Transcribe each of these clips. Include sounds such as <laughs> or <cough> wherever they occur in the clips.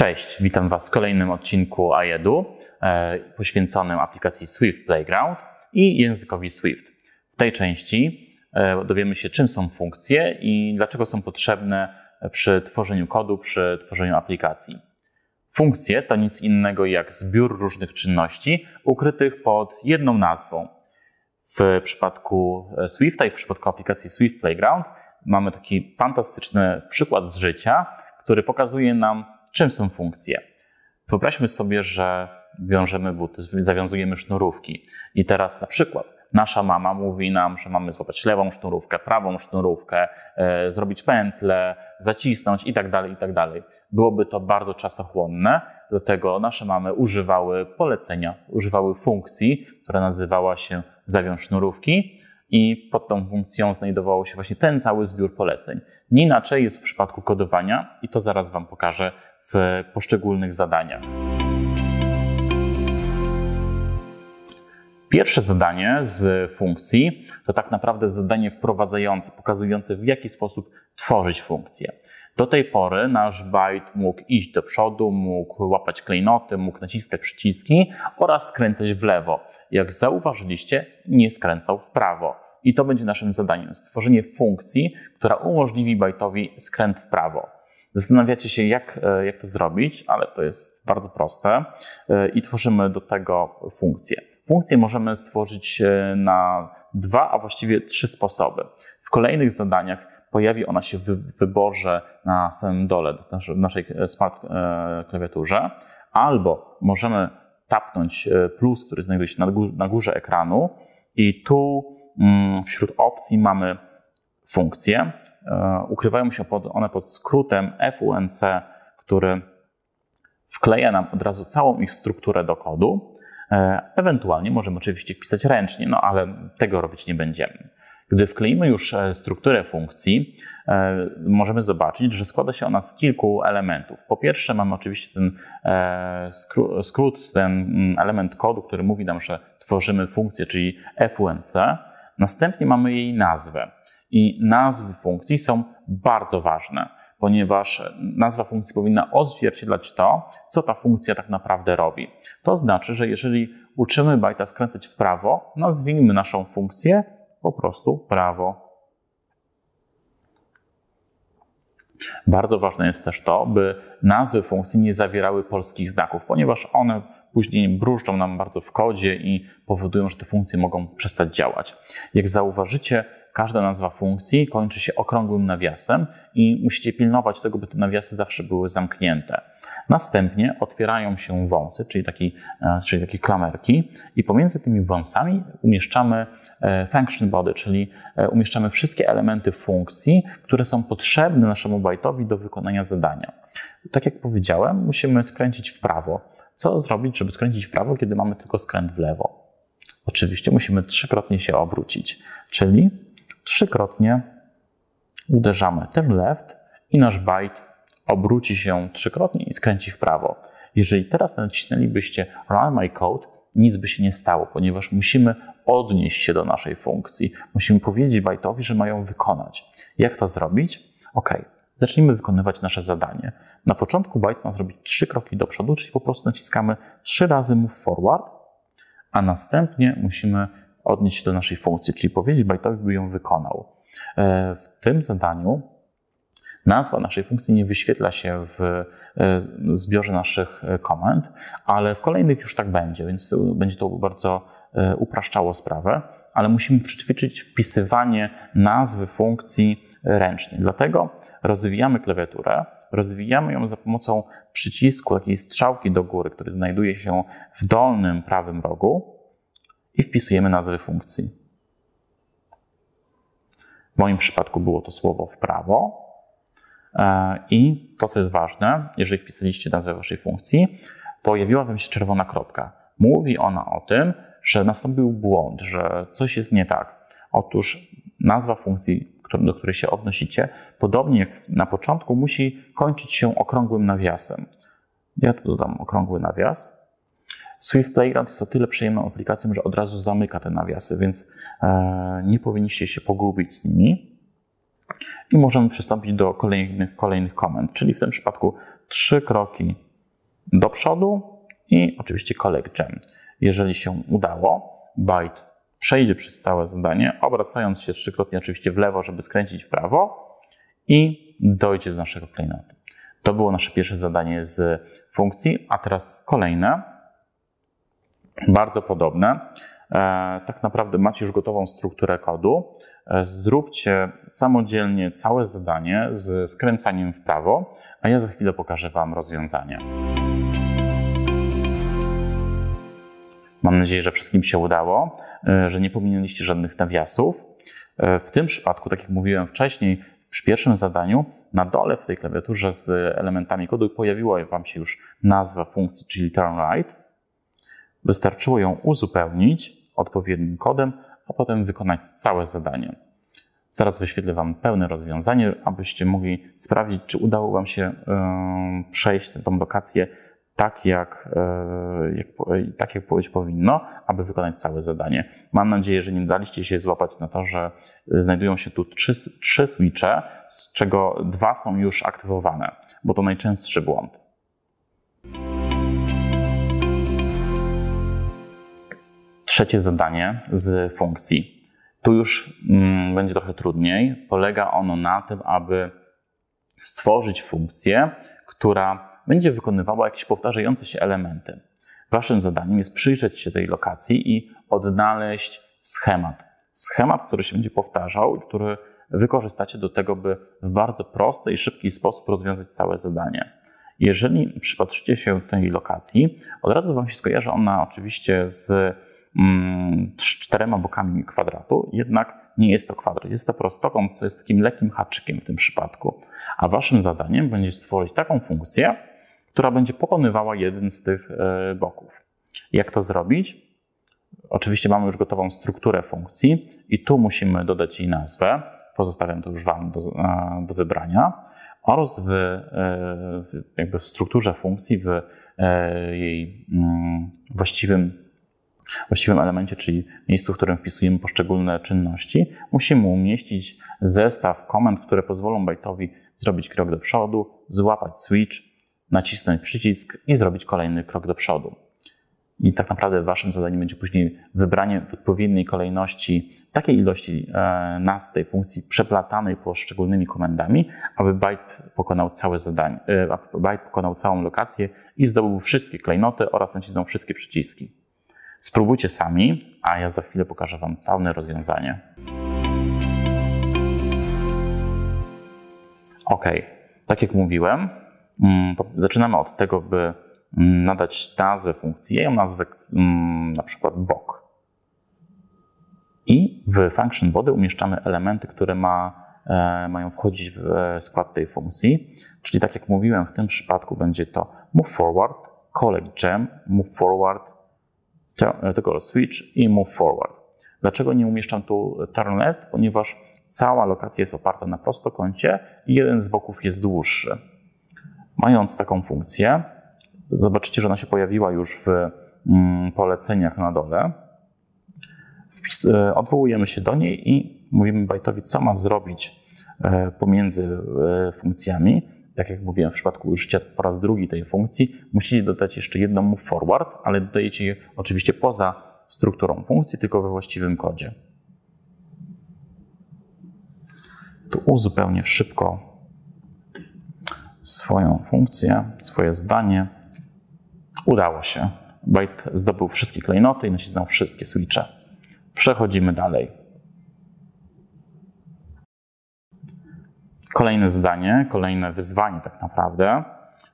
Cześć, witam Was w kolejnym odcinku AEDU e, poświęconym aplikacji Swift Playground i językowi Swift. W tej części e, dowiemy się, czym są funkcje i dlaczego są potrzebne przy tworzeniu kodu, przy tworzeniu aplikacji. Funkcje to nic innego jak zbiór różnych czynności ukrytych pod jedną nazwą. W przypadku Swifta i w przypadku aplikacji Swift Playground mamy taki fantastyczny przykład z życia, który pokazuje nam, czym są funkcje. Wyobraźmy sobie, że wiążemy buty, zawiązujemy sznurówki. I teraz na przykład nasza mama mówi nam, że mamy złapać lewą sznurówkę, prawą sznurówkę, e, zrobić pętlę, zacisnąć i tak dalej, i tak dalej. Byłoby to bardzo czasochłonne, dlatego nasze mamy używały polecenia, używały funkcji, która nazywała się zawiąż sznurówki i pod tą funkcją znajdowało się właśnie ten cały zbiór poleceń. Nie inaczej jest w przypadku kodowania i to zaraz Wam pokażę w poszczególnych zadaniach. Pierwsze zadanie z funkcji to tak naprawdę zadanie wprowadzające, pokazujące w jaki sposób tworzyć funkcję. Do tej pory nasz byte mógł iść do przodu, mógł łapać klejnoty, mógł naciskać przyciski oraz skręcać w lewo. Jak zauważyliście, nie skręcał w prawo. I to będzie naszym zadaniem stworzenie funkcji, która umożliwi byte'owi skręt w prawo. Zastanawiacie się, jak, e, jak to zrobić, ale to jest bardzo proste e, i tworzymy do tego funkcję. Funkcję możemy stworzyć e, na dwa, a właściwie trzy sposoby. W kolejnych zadaniach pojawi ona się w wyborze na samym dole w naszej smart klawiaturze, albo możemy tapnąć plus, który znajduje się na górze ekranu i tu mm, wśród opcji mamy funkcję, ukrywają się pod, one pod skrótem FUNC, który wkleja nam od razu całą ich strukturę do kodu. E, ewentualnie możemy oczywiście wpisać ręcznie, no ale tego robić nie będziemy. Gdy wkleimy już e, strukturę funkcji, możemy zobaczyć, że składa się ona z kilku elementów. Po pierwsze, mamy oczywiście ten skrót, ten mm, element kodu, który mówi nam, że tworzymy funkcję, czyli FUNC. Następnie mamy jej nazwę i nazwy funkcji są bardzo ważne, ponieważ nazwa funkcji powinna odzwierciedlać to, co ta funkcja tak naprawdę robi. To znaczy, że jeżeli uczymy bajta skręcać w prawo, nazwijmy naszą funkcję po prostu prawo. Bardzo ważne jest też to, by nazwy funkcji nie zawierały polskich znaków, ponieważ one później brużdżą nam bardzo w kodzie i powodują, że te funkcje mogą przestać działać. Jak zauważycie, każda nazwa funkcji kończy się okrągłym nawiasem i musicie pilnować tego, by te nawiasy zawsze były zamknięte. Następnie otwierają się wąsy, czyli, e, czyli takie klamerki i pomiędzy tymi wąsami umieszczamy e, function body, czyli e, umieszczamy wszystkie elementy funkcji, które są potrzebne naszemu bajtowi do wykonania zadania. Tak jak powiedziałem, musimy skręcić w prawo. Co zrobić, żeby skręcić w prawo, kiedy mamy tylko skręt w lewo? Oczywiście musimy trzykrotnie się obrócić, czyli trzykrotnie uderzamy ten left i nasz byte obróci się trzykrotnie i skręci w prawo. Jeżeli teraz nacisnęlibyście Run My Code, nic by się nie stało, ponieważ musimy odnieść się do naszej funkcji. Musimy powiedzieć byte'owi, że mają wykonać. Jak to zrobić? Ok, zacznijmy wykonywać nasze zadanie. Na początku byte ma zrobić trzy kroki do przodu, czyli po prostu naciskamy trzy razy move forward, a następnie musimy odnieść się do naszej funkcji, czyli powiedzieć byte'owi, by ją wykonał. E, w tym zadaniu nazwa naszej funkcji nie wyświetla się w e, zbiorze naszych e, komend, ale w kolejnych już tak będzie, więc będzie to bardzo upraszczało sprawę, ale musimy przećwiczyć wpisywanie nazwy funkcji ręcznie. Dlatego rozwijamy klawiaturę, rozwijamy ją za pomocą przycisku takiej strzałki do góry, który znajduje się w dolnym prawym rogu i wpisujemy nazwę funkcji. W moim przypadku było to słowo w prawo. E, I to, co jest ważne, jeżeli wpisaliście nazwę waszej funkcji, pojawiła wam się czerwona kropka. Mówi ona o tym, że nastąpił błąd, że coś jest nie tak. Otóż nazwa funkcji, do której się odnosicie, podobnie jak na początku, musi kończyć się okrągłym nawiasem. Ja tu dodam okrągły nawias. Swift Playground jest o tyle przyjemną aplikacją, że od razu zamyka te nawiasy, więc e, nie powinniście się pogubić z nimi. I możemy przystąpić do kolejnych, kolejnych komend, czyli w tym przypadku trzy kroki do przodu i oczywiście collect gem. Jeżeli się udało, byte przejdzie przez całe zadanie, obracając się trzykrotnie oczywiście w lewo, żeby skręcić w prawo i dojdzie do naszego klejnotu. To było nasze pierwsze zadanie z funkcji, a teraz kolejne, bardzo podobne. E, tak naprawdę macie już gotową strukturę kodu. E, zróbcie samodzielnie całe zadanie z skręcaniem w prawo, a ja za chwilę pokażę Wam rozwiązanie. Mam nadzieję, że wszystkim się udało, e, że nie pominęliście żadnych nawiasów. W tym przypadku, tak jak mówiłem wcześniej, przy pierwszym zadaniu na dole w tej klawiaturze z elementami kodu pojawiła Wam się już nazwa funkcji, czyli turn right. Wystarczyło ją uzupełnić odpowiednim kodem, a potem wykonać całe zadanie. Zaraz wyświetlę Wam pełne rozwiązanie, abyście mogli sprawdzić, czy udało Wam się przejść tę lokację tak jak, e, jak, tak, jak powinno, aby wykonać całe zadanie. Mam nadzieję, że nie daliście się złapać na to, że znajdują się tu trzy, trzy switche, z czego dwa są już aktywowane, bo to najczęstszy błąd. Trzecie zadanie z funkcji. Tu już mm, będzie trochę trudniej. Polega ono na tym, aby stworzyć funkcję, która będzie wykonywała jakieś powtarzające się elementy. Waszym zadaniem jest przyjrzeć się tej lokacji i odnaleźć schemat. Schemat, który się będzie powtarzał i który wykorzystacie do tego, by w bardzo prosty i szybki sposób rozwiązać całe zadanie. Jeżeli przypatrzycie się tej lokacji, od razu Wam się skojarzy ona oczywiście z czterema bokami kwadratu, jednak nie jest to kwadrat, jest to prostokąt, co jest takim lekkim haczykiem w tym przypadku. A Waszym zadaniem będzie stworzyć taką funkcję, która będzie pokonywała jeden z tych e, boków. Jak to zrobić? Oczywiście mamy już gotową strukturę funkcji i tu musimy dodać jej nazwę. Pozostawiam to już Wam do, e, do wybrania. Oraz w, e, w, jakby w strukturze funkcji, w jej mm, właściwym, właściwym elemencie, czyli miejscu, w którym wpisujemy poszczególne czynności, musimy umieścić zestaw komend, które pozwolą byte'owi zrobić krok do przodu, złapać switch nacisnąć przycisk i zrobić kolejny krok do przodu. I tak naprawdę waszym zadaniem będzie później wybranie w odpowiedniej kolejności takiej ilości e, nazw tej funkcji przeplatanej poszczególnymi komendami, aby byte pokonał całe zadanie, e, aby byte pokonał całą lokację i zdobył wszystkie klejnoty oraz nacisnął wszystkie przyciski. Spróbujcie sami, a ja za chwilę pokażę wam pełne rozwiązanie. Ok, tak jak mówiłem, Mm, zaczynamy od tego, by mm, nadać nazwę funkcji. Ja ją nazwę mm, na przykład bok. I w function body umieszczamy elementy, które ma, e, mają wchodzić w e, skład tej funkcji. Czyli tak jak mówiłem, w tym przypadku będzie to move forward, collect gem, move forward, toggle switch i move forward. Dlaczego nie umieszczam tu turn left? Ponieważ cała lokacja jest oparta na prostokącie i jeden z boków jest dłuższy. Mając taką funkcję, zobaczycie, że ona się pojawiła już w mm, poleceniach na dole. E, odwołujemy się do niej i mówimy bajtowi, co ma zrobić e, pomiędzy e, funkcjami. Tak jak mówiłem, w przypadku użycia po raz drugi tej funkcji, musicie dodać jeszcze jedną move forward, ale dodajecie je oczywiście poza strukturą funkcji, tylko we właściwym kodzie. Tu uzupełnię szybko swoją funkcję, swoje zdanie. Udało się. Byte zdobył wszystkie klejnoty i nacisnął wszystkie switche. Przechodzimy dalej. Kolejne zdanie, kolejne wyzwanie tak naprawdę.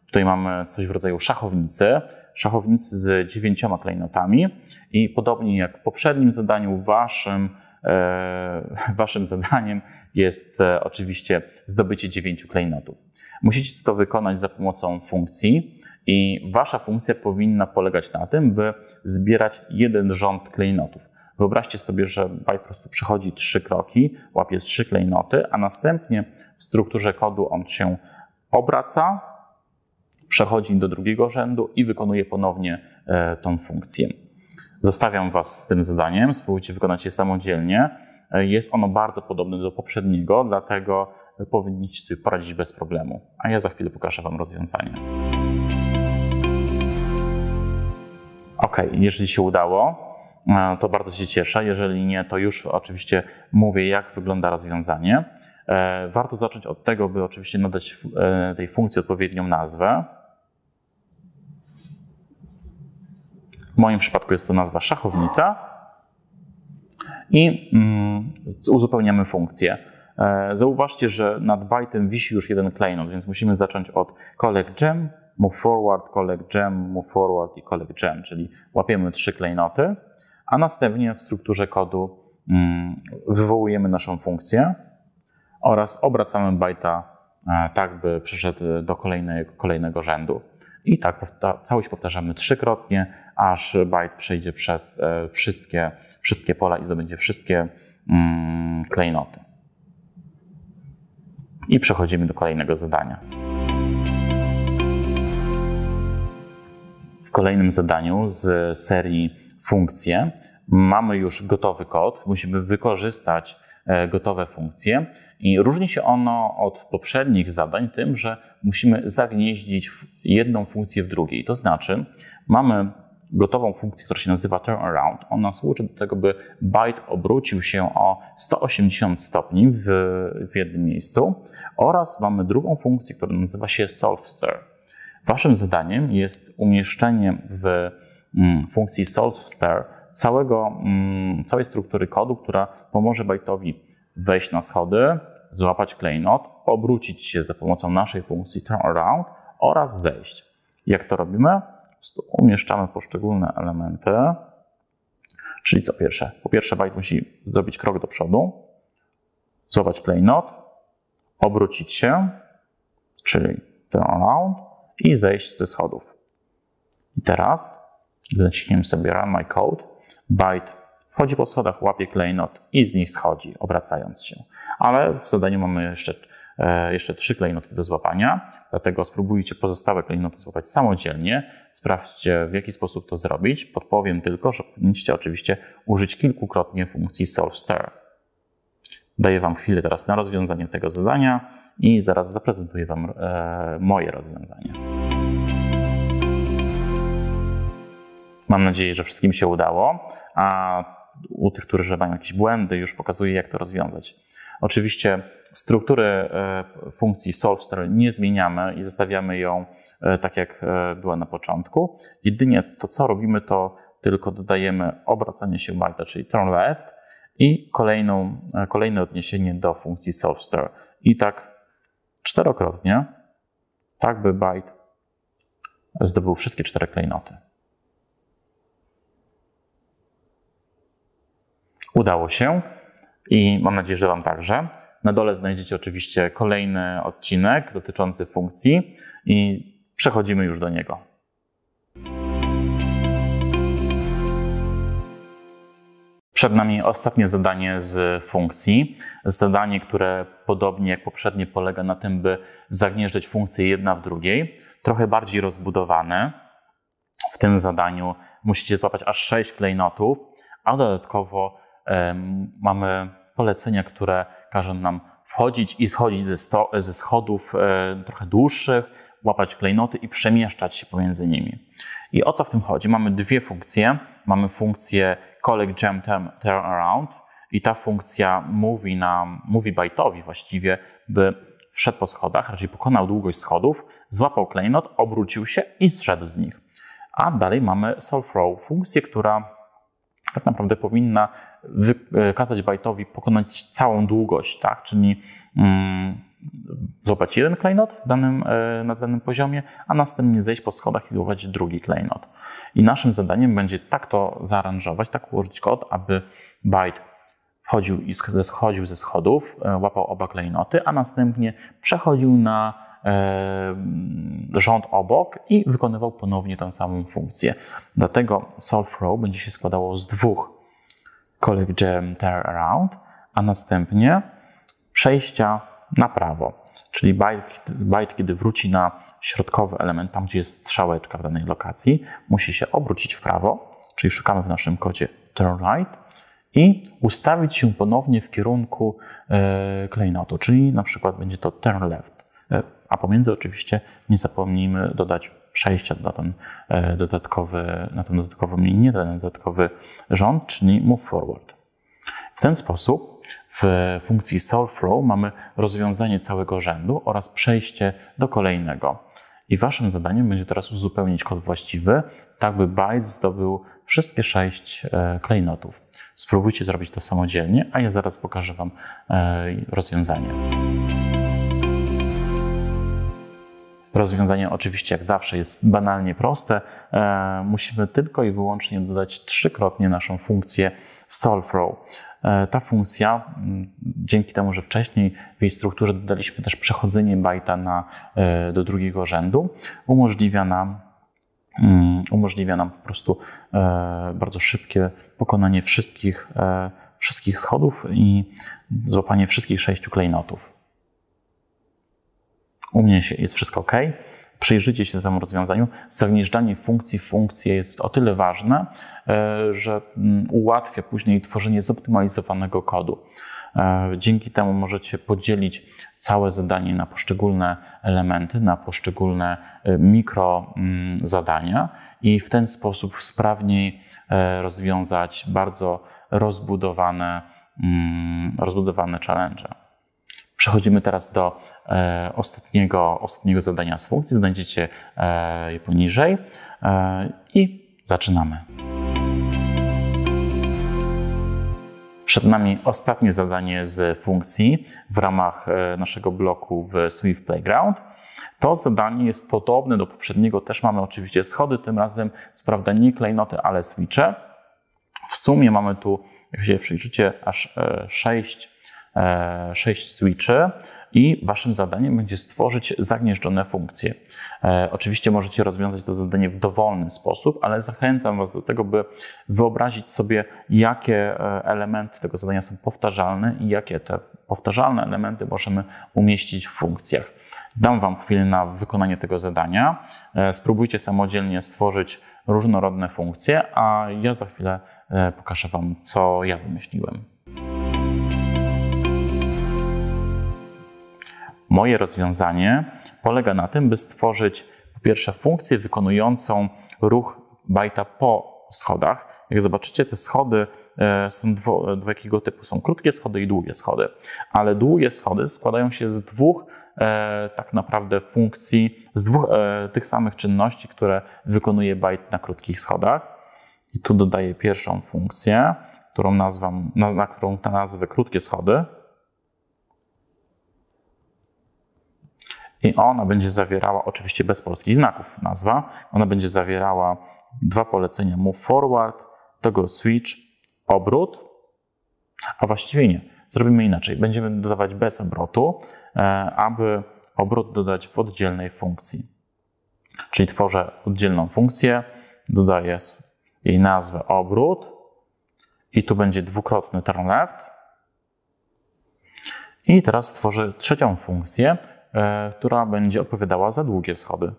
Tutaj mamy coś w rodzaju szachownicy. Szachownicy z dziewięcioma klejnotami i podobnie jak w poprzednim zadaniu, waszym, e, <laughs> waszym zadaniem jest e, oczywiście zdobycie dziewięciu klejnotów. Musicie to wykonać za pomocą funkcji i wasza funkcja powinna polegać na tym, by zbierać jeden rząd klejnotów. Wyobraźcie sobie, że byte po prostu przechodzi trzy kroki, łapie trzy klejnoty, a następnie w strukturze kodu on się obraca, przechodzi do drugiego rzędu i wykonuje ponownie e, tą funkcję. Zostawiam Was z tym zadaniem, spróbujcie wykonać je samodzielnie. E, jest ono bardzo podobne do poprzedniego, dlatego powinniście sobie poradzić bez problemu. A ja za chwilę pokażę Wam rozwiązanie. Ok, jeżeli się udało, e, to bardzo się cieszę. Jeżeli nie, to już oczywiście mówię, jak wygląda rozwiązanie. E, warto zacząć od tego, by oczywiście nadać e, tej funkcji odpowiednią nazwę. W moim przypadku jest to nazwa szachownica i mm, uzupełniamy funkcję. Zauważcie, że nad bytem wisi już jeden klejnot, więc musimy zacząć od collect gem, move forward, collect gem, move forward i collect gem, czyli łapiemy trzy klejnoty, a następnie w strukturze kodu mm, wywołujemy naszą funkcję oraz obracamy bajta e, tak, by przeszedł do kolejnego, kolejnego rzędu. I tak całość powtarzamy trzykrotnie, aż byte przejdzie przez e, wszystkie, wszystkie pola i zdobędzie wszystkie mm, klejnoty. I przechodzimy do kolejnego zadania. kolejnym zadaniu z serii funkcje mamy już gotowy kod, musimy wykorzystać e, gotowe funkcje i różni się ono od poprzednich zadań tym, że musimy zagnieździć jedną funkcję w drugiej. To znaczy, mamy gotową funkcję, która się nazywa turnaround. Ona służy do tego, by byte obrócił się o 180 stopni w, w jednym miejscu oraz mamy drugą funkcję, która nazywa się solvester. Waszym zadaniem jest umieszczenie w mm, funkcji solve_star całego, mm, całej struktury kodu, która pomoże byte'owi wejść na schody, złapać klejnot, obrócić się za pomocą naszej funkcji turnaround oraz zejść. Jak to robimy? Umieszczamy poszczególne elementy. Czyli co pierwsze? Po pierwsze, byte musi zrobić krok do przodu, złapać klejnot, obrócić się, czyli turnaround, i zejść ze schodów. I teraz, gdy naciśniemy sobie Run My Code, byte wchodzi po schodach, łapie klejnot i z nich schodzi, obracając się. Ale w zadaniu mamy jeszcze, e, jeszcze trzy klejnoty do złapania, dlatego spróbujcie pozostałe klejnoty złapać samodzielnie. Sprawdźcie, w jaki sposób to zrobić. Podpowiem tylko, że powinniście oczywiście użyć kilkukrotnie funkcji Solve Star. Daję Wam chwilę teraz na rozwiązanie tego zadania i zaraz zaprezentuję Wam e, moje rozwiązanie. Mam nadzieję, że wszystkim się udało, a u tych, którzy mają jakieś błędy, już pokazuję, jak to rozwiązać. Oczywiście struktury e, funkcji solve nie zmieniamy i zostawiamy ją e, tak, jak była na początku. Jedynie to, co robimy, to tylko dodajemy obracanie się byte'a, czyli turn left i kolejną, kolejne odniesienie do funkcji solve I tak czterokrotnie, tak by byte zdobył wszystkie cztery klejnoty. Udało się i mam nadzieję, że Wam także. Na dole znajdziecie oczywiście kolejny odcinek dotyczący funkcji i przechodzimy już do niego. Przed nami ostatnie zadanie z funkcji. Zadanie, które podobnie jak poprzednie polega na tym, by zagnieżdżyć funkcje jedna w drugiej, trochę bardziej rozbudowane. W tym zadaniu musicie złapać aż 6 klejnotów, a dodatkowo mamy polecenia, które każą nam wchodzić i schodzić ze, sto, ze schodów e, trochę dłuższych, łapać klejnoty i przemieszczać się pomiędzy nimi. I o co w tym chodzi? Mamy dwie funkcje. Mamy funkcję collect gem turn, turn around i ta funkcja mówi nam, mówi byte'owi właściwie, by wszedł po schodach, raczej pokonał długość schodów, złapał klejnot, obrócił się i zszedł z nich. A dalej mamy solve row, funkcję, która tak naprawdę powinna wykazać byte'owi pokonać całą długość, tak? czyli mm, złapać jeden klejnot w danym, e, na danym poziomie, a następnie zejść po schodach i złapać drugi klejnot. I naszym zadaniem będzie tak to zaaranżować, tak ułożyć kod, aby byte wchodził i schodził ze schodów, e, łapał oba klejnoty, a następnie przechodził na e, rząd obok i wykonywał ponownie tę samą funkcję. Dlatego solve row będzie się składało z dwóch collect gem turn around, a następnie przejścia na prawo. Czyli byte, byte, kiedy wróci na środkowy element, tam gdzie jest strzałeczka w danej lokacji, musi się obrócić w prawo, czyli szukamy w naszym kodzie turn right i ustawić się ponownie w kierunku e, klejnotu, czyli na przykład będzie to turn left. E, a pomiędzy oczywiście nie zapomnijmy dodać przejścia na ten dodatkowy, na ten dodatkową linię, ten dodatkowy rząd, czyli move forward. W ten sposób w funkcji solve flow mamy rozwiązanie całego rzędu oraz przejście do kolejnego. I waszym zadaniem będzie teraz uzupełnić kod właściwy, tak by byte zdobył wszystkie sześć e, klejnotów. Spróbujcie zrobić to samodzielnie, a ja zaraz pokażę wam e, rozwiązanie. Rozwiązanie oczywiście jak zawsze jest banalnie proste. E, musimy tylko i wyłącznie dodać trzykrotnie naszą funkcję solve e, Ta funkcja, dzięki temu, że wcześniej w jej strukturze dodaliśmy też przechodzenie bajta na, e, do drugiego rzędu, umożliwia nam, umożliwia nam po prostu bardzo szybkie pokonanie wszystkich, wszystkich schodów i złapanie wszystkich sześciu klejnotów. U mnie jest wszystko ok. Przyjrzyjcie się temu rozwiązaniu. Zagnieżdżanie funkcji w funkcję jest o tyle ważne, e, że mm, ułatwia później tworzenie zoptymalizowanego kodu. E, dzięki temu możecie podzielić całe zadanie na poszczególne elementy, na poszczególne e, mikro mm, i w ten sposób sprawniej rozwiązać bardzo rozbudowane, mm, rozbudowane challenge. Przechodzimy teraz do e, ostatniego, ostatniego zadania z funkcji. Znajdziecie e, je poniżej e, i zaczynamy. Przed nami ostatnie zadanie z funkcji w ramach naszego bloku w Swift Playground. To zadanie jest podobne do poprzedniego. Też mamy oczywiście schody, tym razem co prawda nie klejnoty, ale switche. W sumie mamy tu, jak się przyjrzycie, aż 6 e, 6 e, switchy i waszym zadaniem będzie stworzyć zagnieżdżone funkcje. E, oczywiście możecie rozwiązać to zadanie w dowolny sposób, ale zachęcam was do tego, by wyobrazić sobie, jakie e, elementy tego zadania są powtarzalne i jakie te powtarzalne elementy możemy umieścić w funkcjach. Dam wam chwilę na wykonanie tego zadania. Spróbujcie samodzielnie stworzyć różnorodne funkcje, a ja za chwilę pokażę wam, co ja wymyśliłem. Moje rozwiązanie polega na tym, by stworzyć po pierwsze funkcję wykonującą ruch bajta po schodach. Jak zobaczycie, te schody e, są dwo, dwojakiego typu. Są krótkie schody i długie schody. Ale długie schody składają się z dwóch e, tak naprawdę funkcji, z dwóch e, tych samych czynności, które wykonuje bajt na krótkich schodach. I tu dodaję pierwszą funkcję, którą nazwam, na, na którą nazwę krótkie schody. I ona będzie zawierała, oczywiście bez polskich znaków nazwa, ona będzie zawierała dwa polecenia move forward, toggle switch, obrót, a właściwie nie. Zrobimy inaczej. Będziemy dodawać bez obrotu, e, aby obrót dodać w oddzielnej funkcji. Czyli tworzę oddzielną funkcję, dodaję jej nazwę obrót i tu będzie dwukrotny turn left. I teraz stworzę trzecią funkcję, która będzie odpowiadała za długie schody.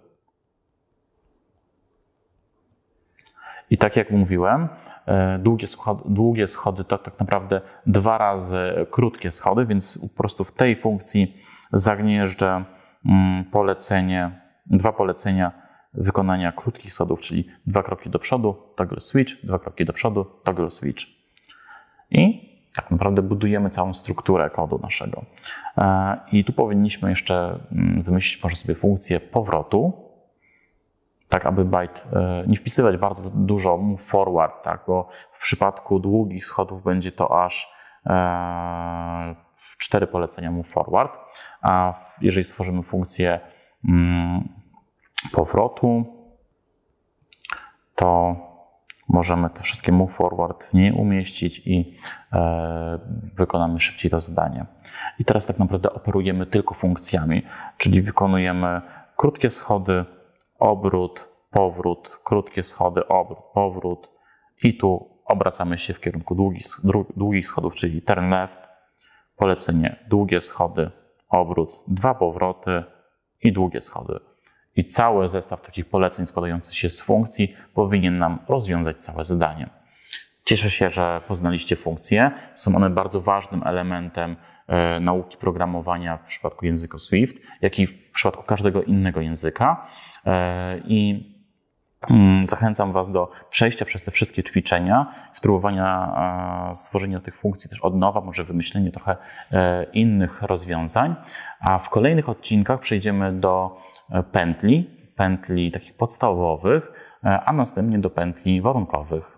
I tak jak mówiłem, e, długie schody, długie schody to tak naprawdę dwa razy krótkie schody, więc po prostu w tej funkcji zagnieżdżę mm, polecenie, dwa polecenia wykonania krótkich schodów, czyli dwa kroki do przodu, toggle switch, dwa kroki do przodu, toggle switch. I tak naprawdę budujemy całą strukturę kodu naszego. E, I tu powinniśmy jeszcze mm, wymyślić może sobie funkcję powrotu, tak aby byte e, nie wpisywać bardzo dużo forward, tak, bo w przypadku długich schodów będzie to aż e, cztery polecenia move forward, a jeżeli stworzymy funkcję mm, powrotu, to możemy te wszystkie move forward w niej umieścić i e, wykonamy szybciej to zadanie. I teraz tak naprawdę operujemy tylko funkcjami, czyli wykonujemy krótkie schody, obrót, powrót, krótkie schody, obrót, powrót i tu obracamy się w kierunku długich, długich schodów, czyli turn left, polecenie długie schody, obrót, dwa powroty i długie schody. I cały zestaw takich poleceń składający się z funkcji powinien nam rozwiązać całe zadanie. Cieszę się, że poznaliście funkcje. Są one bardzo ważnym elementem e, nauki programowania w przypadku języka Swift, jak i w przypadku każdego innego języka. E, I Zachęcam Was do przejścia przez te wszystkie ćwiczenia, spróbowania e, stworzenia tych funkcji też od nowa, może wymyślenie trochę innych rozwiązań. A w kolejnych odcinkach przejdziemy do pętli, pętli takich podstawowych, a następnie do pętli warunkowych.